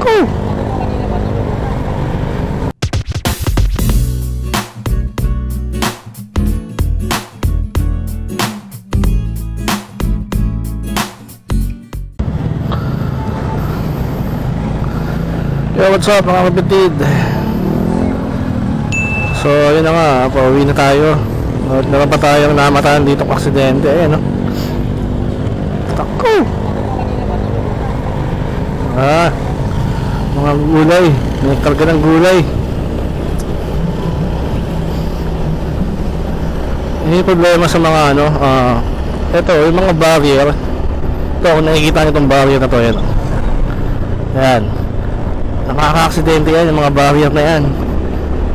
Tako! Yo, what's up mga kapatid? So, yun na nga, pauwi na tayo. Meron pa tayong namatahan dito ng aksidente. Ayan, no? Tako! Ah, mga gulay. May karga ng gulay. Yung problema sa mga ano, ah, ito, yung mga barrier. Ito, kung nakikita niyo itong barrier na to, yan. Ayan. Nakaka-aksidente yan, yung mga barrier na yan.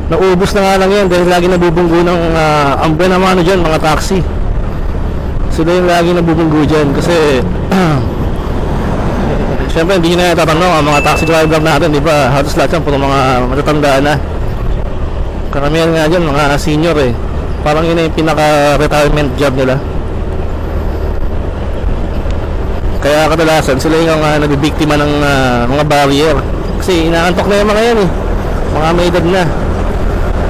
Naubos na nga lang yan dahil lagi nabubunggo ng uh, ang buwan naman ano dyan, mga taxi. Sila yung lagi nabubunggo dyan kasi Siyempre hindi na tatanong ang mga taxi driver natin, di ba? Halos lahat yan puro mga matatanda na. Karamihan nga dyan, mga senior eh. Parang yun yung pinaka-retirement job nila. Kaya kadalasan sila yung uh, nabibiktima ng uh, mga barrier. Kasi inaantok na yung mga yan eh. Mga may edad na.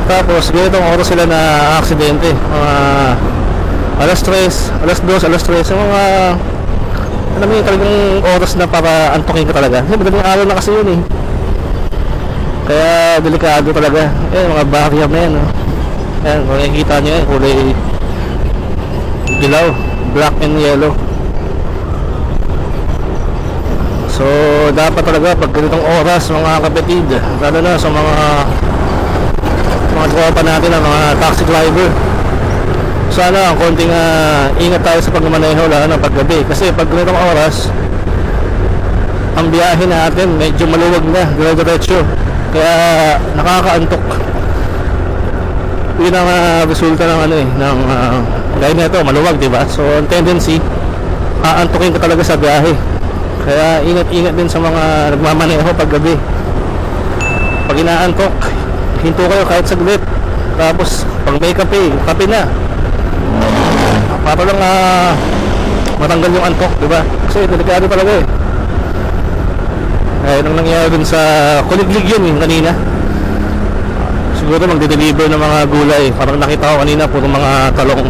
Tapos ganitong oras sila na aksidente. Mga alas 3, alas 2, alas 3. Yung mga alam mo yung talagang oras na para antokin ka talaga. Kasi madaling araw na kasi yun eh. Kaya delikado talaga. Eh, mga barrier na yan. Oh. Ayan, kung nakikita nyo yan, kulay dilaw, black and yellow. So, dapat talaga pag ganitong oras mga kapatid, lalo na sa mga mga tropa natin ang mga taxi driver. Sana ang konting uh, ingat tayo sa pagmamaneho lalo na paggabi kasi pag ganitong oras ang biyahe natin medyo maluwag na, dire-diretso. Kaya nakakaantok. Yun ang uh, resulta ng ano eh, ng uh, gaya nito, maluwag, di ba? So, ang tendency, aantukin ka talaga sa biyahe. Kaya ingat-ingat din sa mga nagmamaneho pag gabi. Pag inaantok, hinto kayo kahit saglit. Tapos, pag may kape, kape na. Para lang uh, matanggal yung antok, di ba? Kasi delikado talaga eh. Kaya nung nangyari dun sa kuliglig yun eh, kanina. Siguro magde-deliver ng mga gulay. Parang nakita ko kanina, puro mga talong.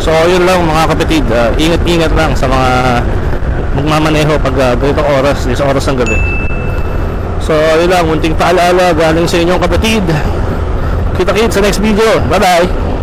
So, yun lang mga kapatid. Uh, ingat-ingat lang sa mga magmamaneho pag uh, ganitong oras, sa oras ng gabi. So, yun lang, munting paalala galing sa inyong kapatid. Kita-kit sa next video. Bye-bye!